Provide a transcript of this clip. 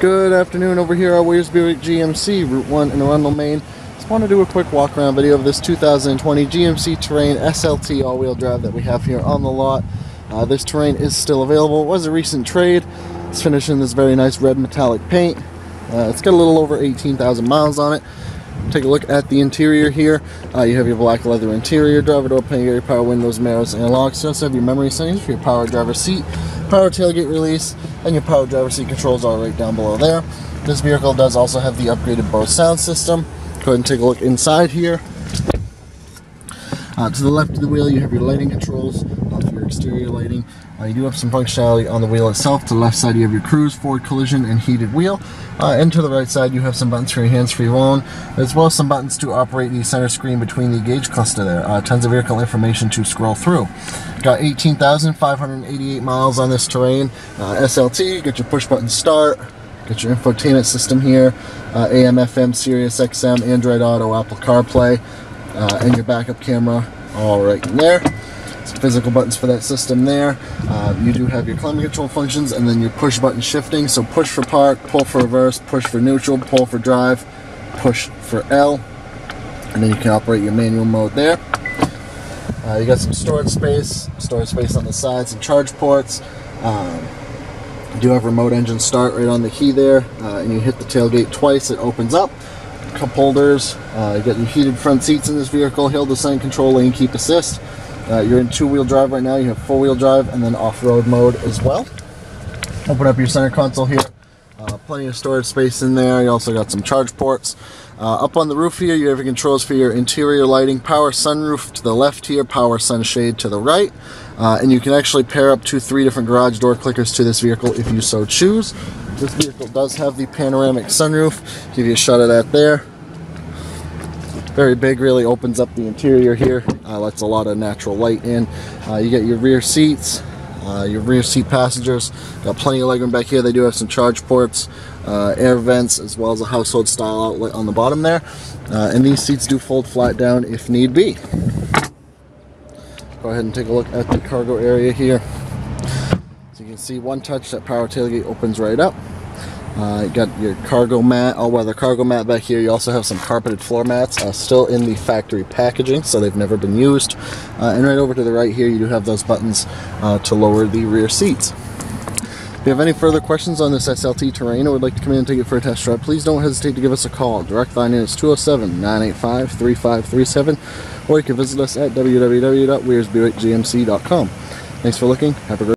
Good afternoon over here at Buick GMC, Route 1 in Arundel, Maine. Just want to do a quick walk around video of this 2020 GMC Terrain SLT all-wheel drive that we have here on the lot. Uh, this Terrain is still available. It was a recent trade. It's finished in this very nice red metallic paint. Uh, it's got a little over 18,000 miles on it. Take a look at the interior here. Uh, you have your black leather interior, driver door your power windows, mirrors, and locks. You also have your memory settings for your power driver seat, power tailgate release, and your power driver seat controls are right down below there. This vehicle does also have the upgraded Bose sound system. Go ahead and take a look inside here. Uh, to the left of the wheel, you have your lighting controls uh, for your exterior lighting. Uh, you do have some functionality on the wheel itself. To the left side, you have your cruise, forward collision, and heated wheel. Uh, and to the right side, you have some buttons for your hands-free phone, as well as some buttons to operate the center screen between the gauge cluster there. Uh, tons of vehicle information to scroll through. Got 18,588 miles on this terrain. Uh, SLT, get your push button start, get your infotainment system here, uh, AM, FM, Sirius XM, Android Auto, Apple CarPlay, uh, and your backup camera all right in there physical buttons for that system there. Uh, you do have your climate control functions and then your push button shifting. So push for park, pull for reverse, push for neutral, pull for drive, push for L. And then you can operate your manual mode there. Uh, you got some storage space, storage space on the sides and charge ports. Um, you do have remote engine start right on the key there. Uh, and you hit the tailgate twice, it opens up cup holders. Uh, you got your heated front seats in this vehicle, hill descent control, lane keep assist. Uh, you're in two-wheel drive right now. You have four-wheel drive and then off-road mode as well. Open up your center console here. Uh, plenty of storage space in there. You also got some charge ports. Uh, up on the roof here, you have your controls for your interior lighting, power sunroof to the left here, power sunshade to the right. Uh, and you can actually pair up to three different garage door clickers to this vehicle if you so choose. This vehicle does have the panoramic sunroof. Give you a shot of that there. Very big really opens up the interior here. Uh, lets a lot of natural light in. Uh, you get your rear seats uh, your rear seat passengers. Got plenty of legroom back here. They do have some charge ports uh, air vents as well as a household style outlet on the bottom there. Uh, and these seats do fold flat down if need be. Go ahead and take a look at the cargo area here can see one touch that power tailgate opens right up uh, you got your cargo mat, all-weather cargo mat back here. You also have some carpeted floor mats, uh, still in the factory packaging, so they've never been used. Uh, and right over to the right here, you do have those buttons uh, to lower the rear seats. If you have any further questions on this SLT terrain or would like to come in and take it for a test drive, please don't hesitate to give us a call. Direct line is 207-985-3537, or you can visit us at www.weirsbuickgmc.com. Thanks for looking. Have a great